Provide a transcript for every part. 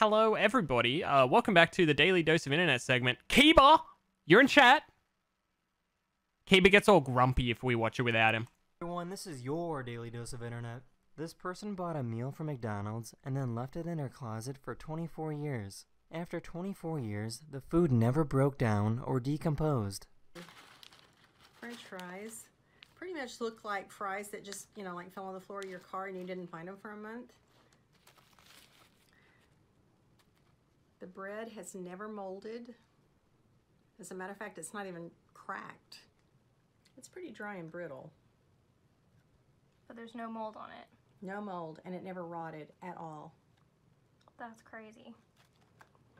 Hello, everybody. Uh, welcome back to the Daily Dose of Internet segment. Kiba, you're in chat. Kiba gets all grumpy if we watch it without him. Everyone, this is your daily dose of internet. This person bought a meal from McDonald's and then left it in her closet for 24 years. After 24 years, the food never broke down or decomposed. French fries pretty much look like fries that just, you know, like fell on the floor of your car and you didn't find them for a month. The bread has never molded. As a matter of fact, it's not even cracked. It's pretty dry and brittle. but there's no mold on it. No mold, and it never rotted at all. That's crazy.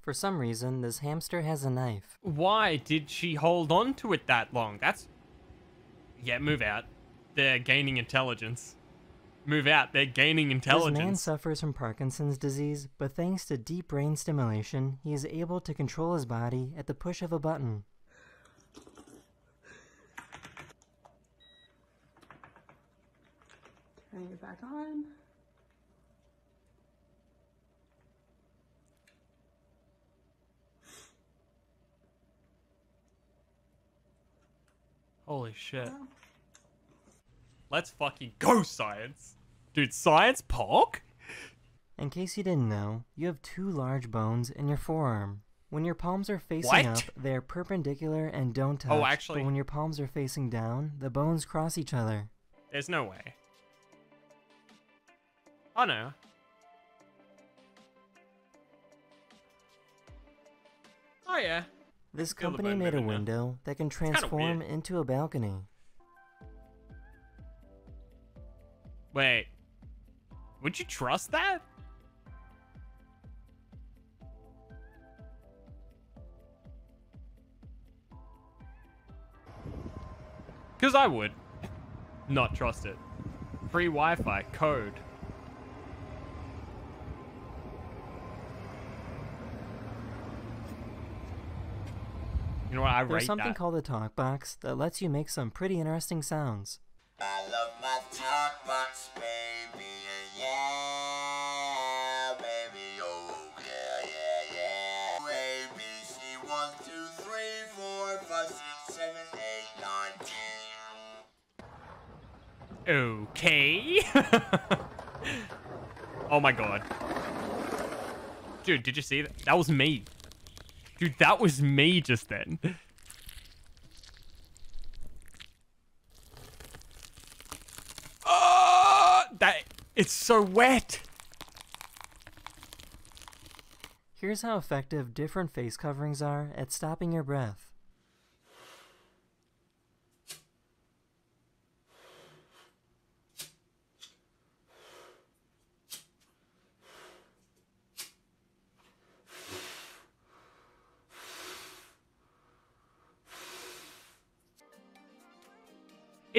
For some reason, this hamster has a knife. Why did she hold on to it that long? That's. Yeah, move out. They're gaining intelligence. Move out. They're gaining This man suffers from Parkinson's disease, but thanks to deep brain stimulation, he is able to control his body at the push of a button. Turning it back on. Holy shit. Let's fucking go, science. Dude, science pog? In case you didn't know, you have two large bones in your forearm. When your palms are facing What? up, they are perpendicular and don't oh, touch. Oh, actually- But when your palms are facing down, the bones cross each other. There's no way. Oh no. Oh yeah. This Feel company made a now. window that can transform into a balcony. Would you trust that? Because I would not trust it. Free Wi Fi code. You know what? I There's something that. called a talk box that lets you make some pretty interesting sounds. I love my talk box, baby. Okay. oh my god. Dude, did you see that? That was me. Dude, that was me just then. Oh, that it's so wet. Here's how effective different face coverings are at stopping your breath.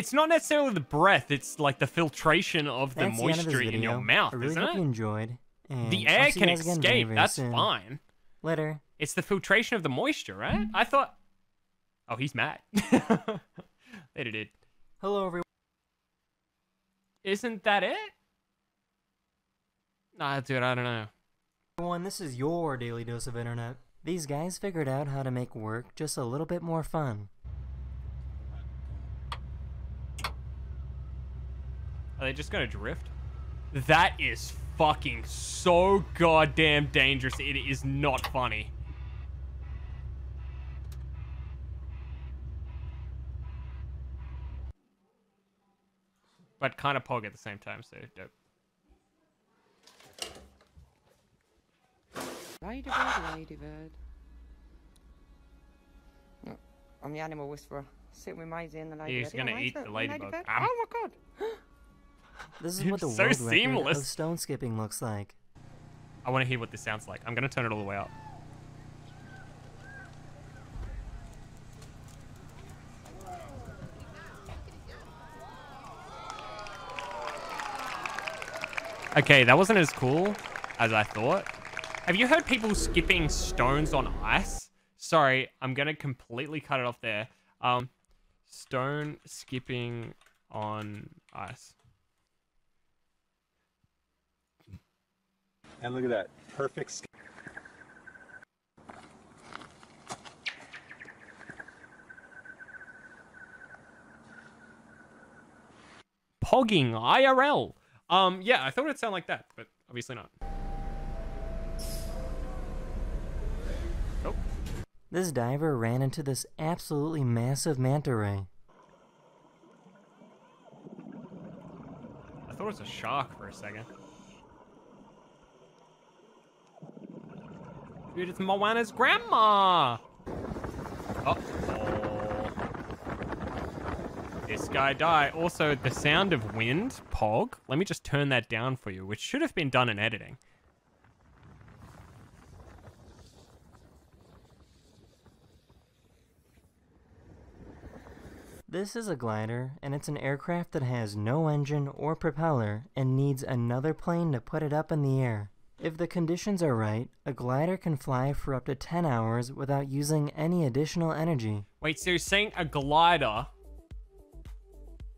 It's not necessarily the breath, it's like the filtration of the That's the moisture video. in your mouth, I really isn't hope you it? enjoyed. And The air can guys again very, escape, that's soon. fine. Later. It's the filtration of the moisture, right? I thought. Oh, he's mad. Later, dude. Hello, everyone. Isn't that it? Nah, dude, I don't know. Everyone, this is your daily dose of internet. These guys figured out how to make work just a little bit more fun. Are they just gonna drift? That is fucking so goddamn dangerous. It is not funny. But kind of pog at the same time, so dope. Ladybird, ladybird. Oh, I'm the animal whisperer. Sitting with Maisie and the ladybird. He's gonna Yeah, eat Maisie, the ladybug. Um, Oh my god! This is what the so world record seamless. of stone skipping looks like. I want to hear what this sounds like. I'm gonna turn it all the way up. Okay, that wasn't as cool as I thought. Have you heard people skipping stones on ice? Sorry, I'm gonna completely cut it off there. Um, stone skipping on ice. And look at that, perfect skin. Pogging IRL. Um, yeah, I thought it'd sound like that, but obviously not. Nope. This diver ran into this absolutely massive manta ray. I thought it was a shark for a second. Dude, it's Moana's grandma! Oh. This guy died. Also, the sound of wind, Pog. Let me just turn that down for you, which should have been done in editing. This is a glider, and it's an aircraft that has no engine or propeller and needs another plane to put it up in the air. If the conditions are right, a glider can fly for up to 10 hours without using any additional energy. Wait, so you're saying a glider.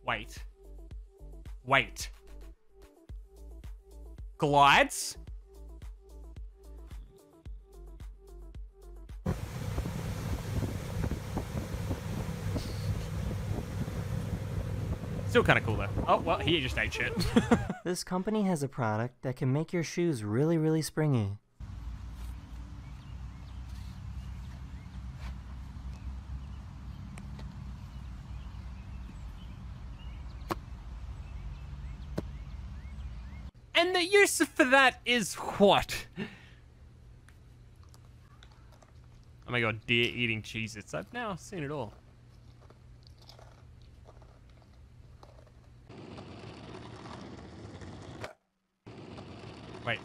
Wait. Wait. Glides? Still kind of cool though. Oh, well, he just ate shit. This company has a product that can make your shoes really, really springy. and the use for that is what? Oh my god, deer eating Cheez Its. I've now seen it all. Wait,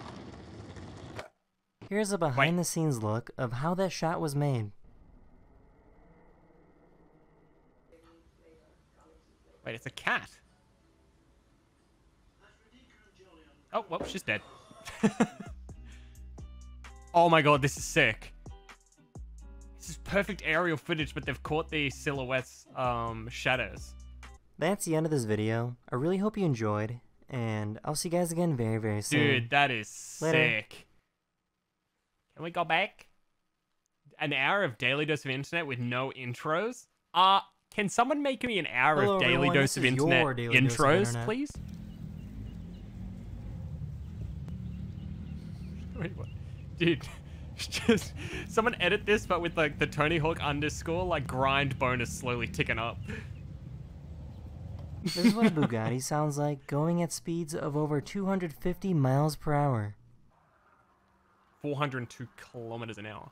Here's a behind the scenes look of how that shot was made. wait, it's a cat. Oh, well, she's dead. oh my god, this is sick. This is perfect aerial footage, but they've caught the silhouettes, um, shadows. That's the end of this video. I really hope you enjoyed, and I'll see you guys again very, very soon. Dude, that is Later. sick. Can we go back? An hour of daily dose of internet with no intros? Uh, can someone make me an hour Hello, of daily everyone, dose this of internet Daily Dose of intros, Internet. please? Wait, what? Dude, just someone edit this, but with like the Tony Hawk underscore, like grind bonus slowly ticking up. This is what a Bugatti sounds like going at speeds of over 250 miles per hour. 402 kilometers an hour.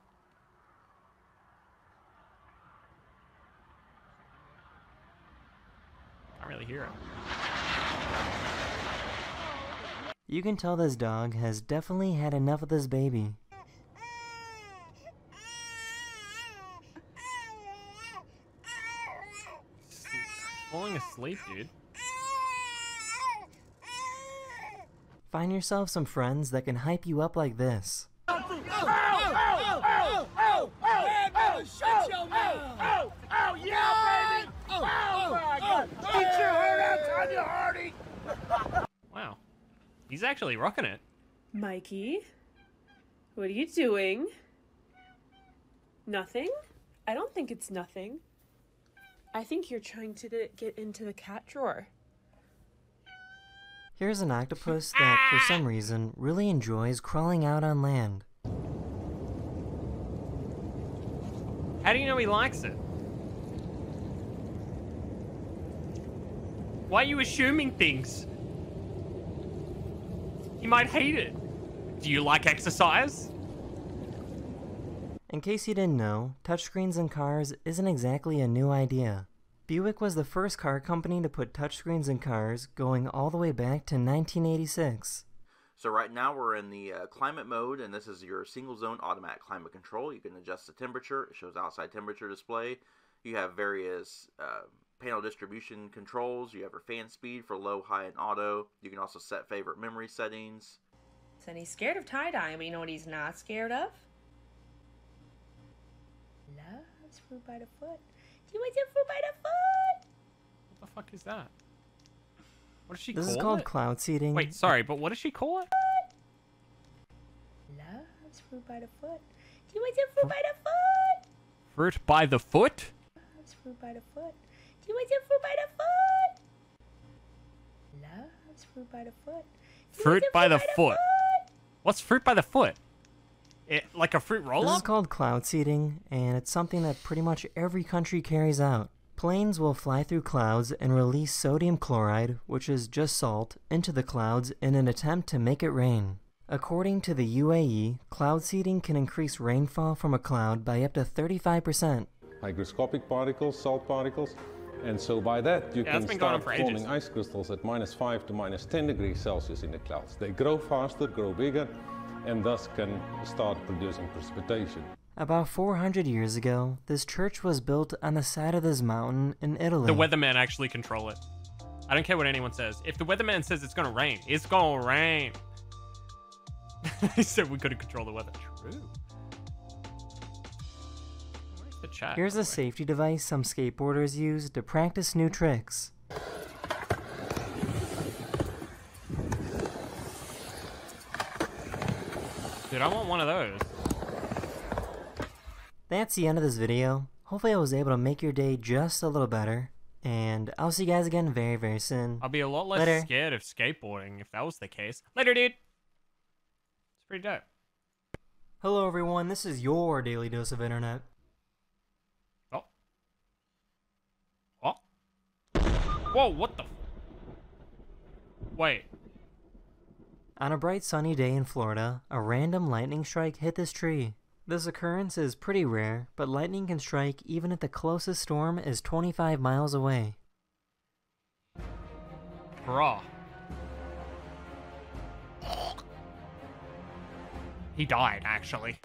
Can't really hear it. You can tell this dog has definitely had enough of this baby. Falling asleep, dude. Find yourself some friends that can hype you up like this. Wow. He's actually rocking it. Mikey, what are you doing? Nothing? I don't think it's nothing. I think you're trying to get into the cat drawer. Here's an octopus that, for some ah! reason, really enjoys crawling out on land. How do you know he likes it? Why are you assuming things? He might hate it. Do you like exercise? In case you didn't know, touchscreens in cars isn't exactly a new idea. Buick was the first car company to put touchscreens in cars, going all the way back to 1986. So right now we're in the uh, climate mode, and this is your single zone automatic climate control. You can adjust the temperature. It shows outside temperature display. You have various uh, panel distribution controls. You have your fan speed for low, high, and auto. You can also set favorite memory settings. And he's scared of tie dye, but you know what he's not scared of? Loves fruit by the foot. Do you want some fruit by the foot? What the fuck is that? What does she call This call is called it? cloud seeding. Wait, sorry, but what does she call it? Loves fruit by the foot. Do you want some fruit by the foot? Fruit by the foot? Loves fruit by the foot. Do you want some fruit by the foot? It's fruit by the foot. He Fruit wants a by the fruit foot. What's fruit by the foot? It, like a fruit roll This is called cloud seeding, and it's something that pretty much every country carries out. Planes will fly through clouds and release sodium chloride, which is just salt, into the clouds in an attempt to make it rain. According to the UAE, cloud seeding can increase rainfall from a cloud by up to 35%. hygroscopic particles, salt particles. And so by that you Yeah, can that's been going on start forming ages. ice crystals at minus 5 to minus 10 degrees Celsius in the clouds. They grow faster, grow bigger, and thus can start producing precipitation. About 400 years ago, this church was built on the side of this mountain in Italy. The weatherman actually control it. I don't care what anyone says. If the weatherman says it's gonna rain, it's gonna rain. he said we couldn't control the weather. True. The chat? Here's a safety device some skateboarders use to practice new tricks. Dude, I want one of those. That's the end of this video. Hopefully I was able to make your day just a little better. And I'll see you guys again very, very soon. I'll be a lot less Later. scared of skateboarding if that was the case. Later, dude. It's pretty dope. Hello everyone, this is your Daily Dose of Internet. Oh. Oh. Whoa, what the? f- Wait. On a bright sunny day in Florida, a random lightning strike hit this tree. This occurrence is pretty rare, but lightning can strike even if the closest storm is 25 miles away. Bruh. He died, actually.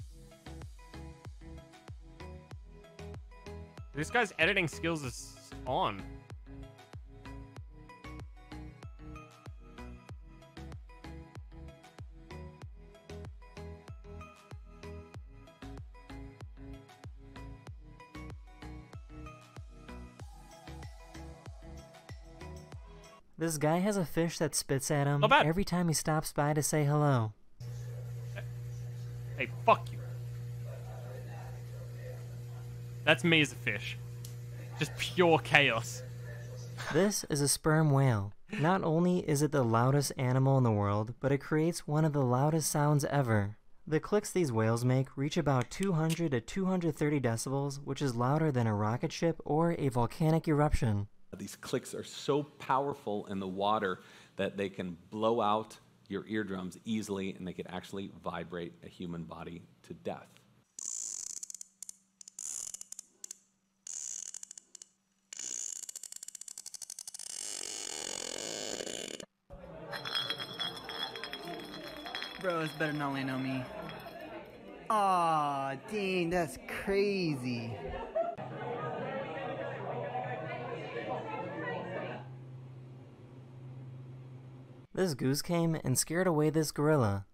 This guy's editing skills is on. This guy has a fish that spits at him Not every time he stops by to say hello. Hey, fuck you. That's me as a fish. Just pure chaos. This is a sperm whale. Not only is it the loudest animal in the world, but it creates one of the loudest sounds ever. The clicks these whales make reach about 200 to 230 decibels, which is louder than a rocket ship or a volcanic eruption. These clicks are so powerful in the water that they can blow out your eardrums easily and they can actually vibrate a human body to death. Bro, it's better not land on me. Aw, dang, that's crazy. This goose came and scared away this gorilla.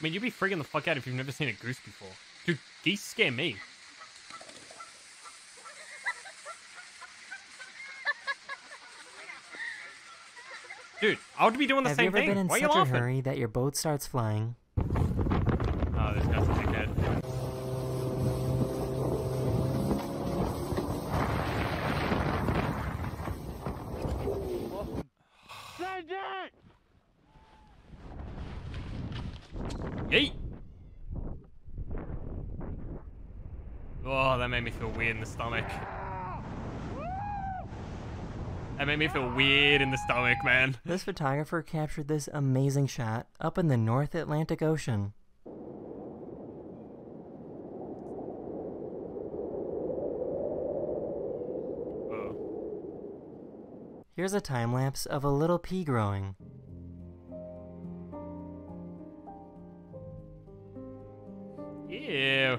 I mean, you'd be freaking the fuck out if you've never seen a goose before. Dude, geese scare me. Dude, I would be doing the Have same you ever thing. been in Why such a hurry that your boat starts flying? Oh, this guy's a dickhead. Yeet! Oh, that made me feel weird in the stomach. That made me feel weird in the stomach, man. This photographer captured this amazing shot up in the North Atlantic Ocean. Here's a time lapse of a little pea growing. Ew.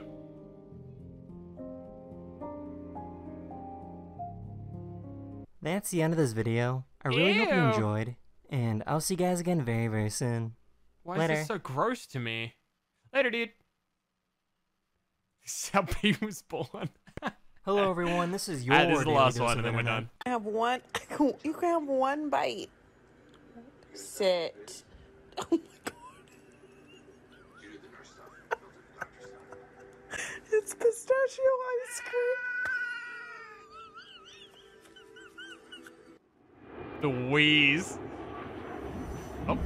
That's the end of this video. I really hope you enjoyed, and I'll see you guys again very, very soon. Why Later. is this so gross to me? Later, dude. This is how Pete was born. Hello, everyone. This is your Ah, this is the last one, and then we're done. I have one. You can have one bite. Sit. Oh my It's pistachio ice cream. The wheeze. Oh.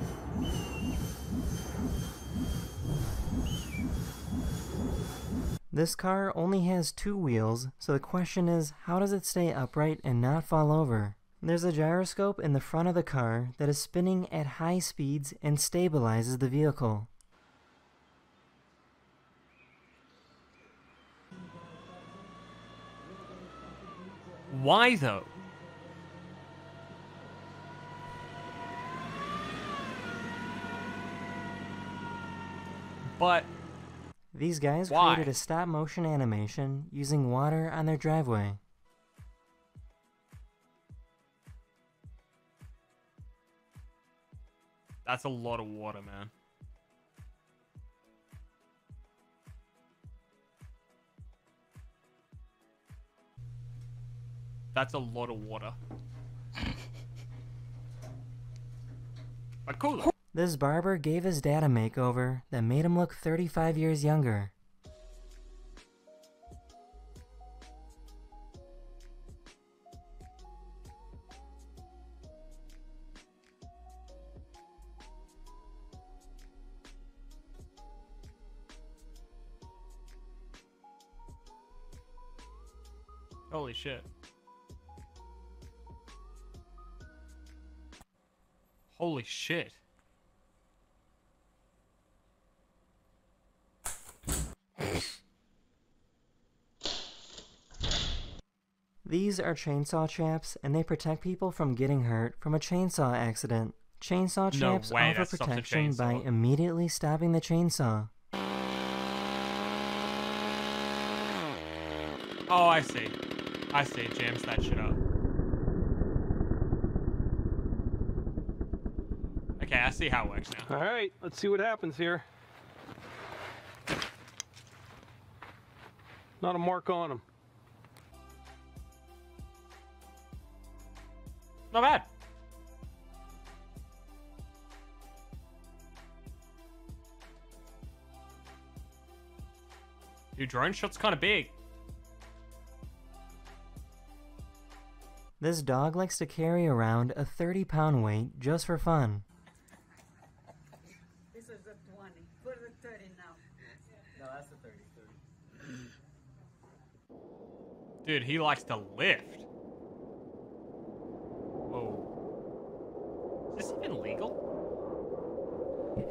This car only has two wheels, so the question is how does it stay upright and not fall over? There's a gyroscope in the front of the car that is spinning at high speeds and stabilizes the vehicle. Why though? But These guys Why? created a stop motion animation using water on their driveway. that's a lot of water, man. That's a lot of water. but cool. This barber gave his dad a makeover that made him look 35 years younger. Holy shit. Holy shit. These are chainsaw chaps, and they protect people from getting hurt from a chainsaw accident. Chainsaw No chaps way, offer that stops a protection by immediately stopping the chainsaw. Oh, I see. I see. It jams that shit up. Okay, I see how it works now. All right, let's see what happens here. Not a mark on him. Not bad. Your drone shot's kind of big. This dog likes to carry around a 30 pound weight just for fun. This is the 20. Put the 30 now. No, that's the 30. 30. Dude, he likes to lift. Whoa. Is this even legal?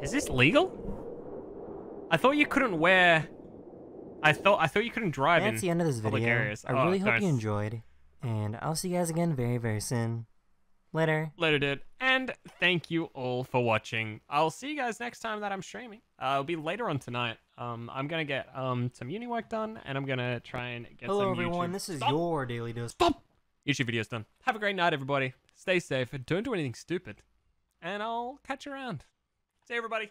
Is this legal? I thought you couldn't wear. I thought I thought you couldn't drive in That's the end of this video. areas. I Oh, really hope you enjoyed, and I'll see you guys again very, very soon. Later. Later, dude. And thank you all for watching. I'll see you guys next time that I'm streaming. Uh, it'll be later on tonight. Um, I'm gonna get um some uni work done, and I'm gonna try and get Hello, some everyone. YouTube- This is Stop! your daily dose. Stop! YouTube videos done. Have a great night, everybody. Stay safe. Don't do anything stupid. And I'll catch you around. See you, everybody.